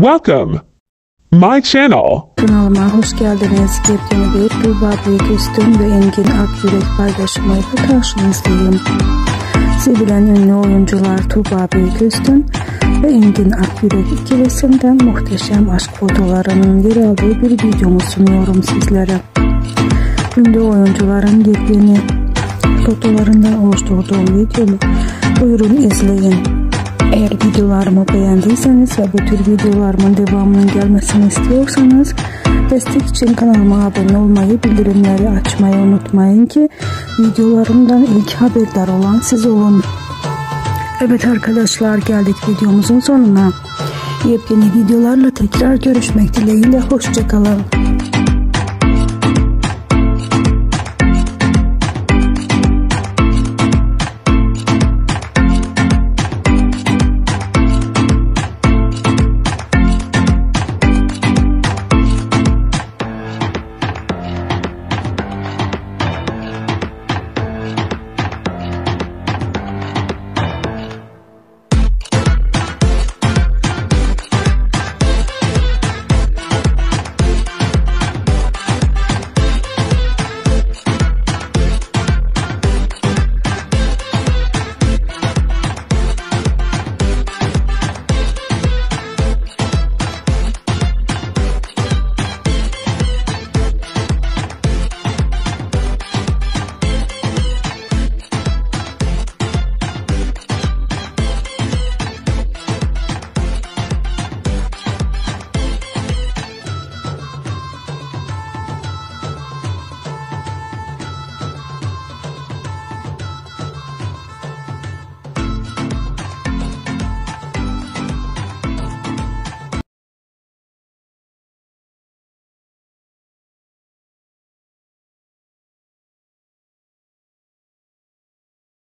Welcome. My channel. Kanalıma hoş geldiniz. Yepyeni bir Tuğba Büyüküstün ve Engin Akyürek paylaşımıyla karşınızdayım. Sevilen ünlü oyuncular Tuğba Büyüküstün ve Engin Akyürek ikilisinden muhteşem aşk fotolarının yer aldığı bir videomu sunuyorum sizlere. Ünlü oyuncuların yepyeni fotolarından oluşturduğum videomu buyurun izleyin. Eğer videolarımı beğendiyseniz ve bu tür videolarımın devamının gelmesini istiyorsanız destek için kanalıma abone olmayı, bildirimleri açmayı unutmayın ki videolarımdan ilk haberdar olan siz olun. Evet arkadaşlar geldik videomuzun sonuna. Yepyeni videolarla tekrar görüşmek dileğiyle hoşçakalın.